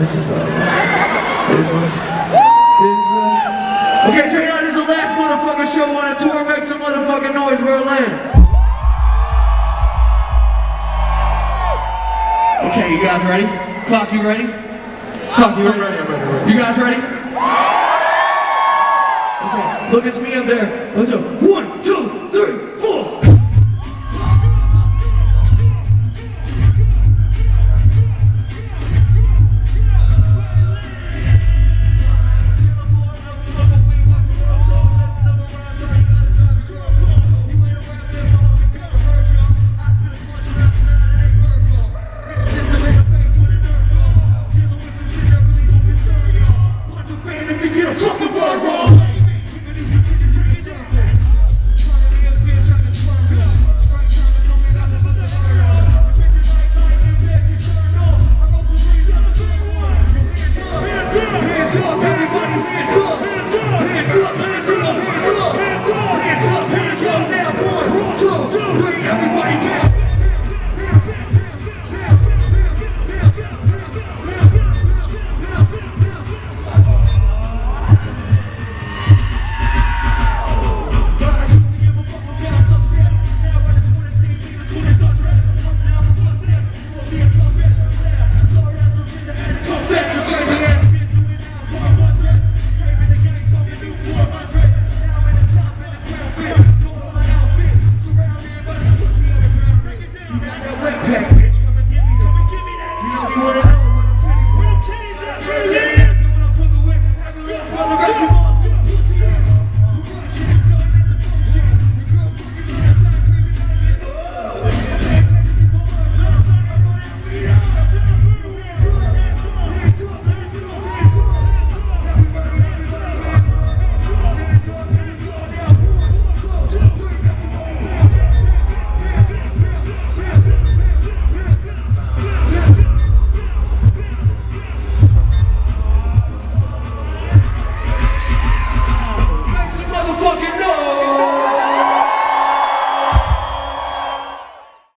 This is, uh, this one. uh, Okay, Trey this is the last motherfucking show on the tour. Make some motherfucking noise, Berlin. Okay, you guys ready? Clock, you ready? Clock, you ready? ready, ready, ready. You guys ready? Okay, look, it's me up there. Let's go. One,